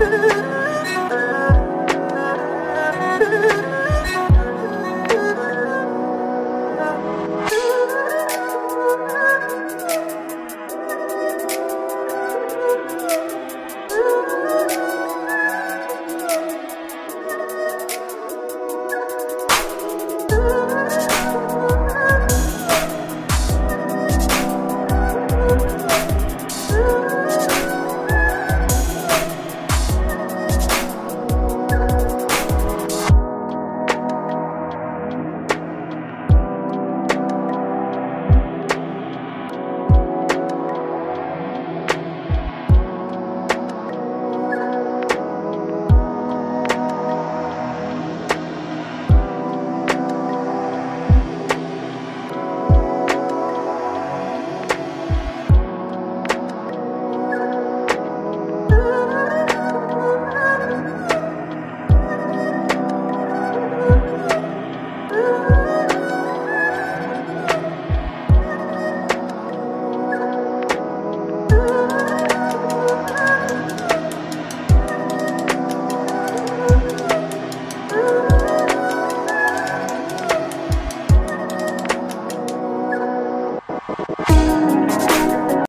love.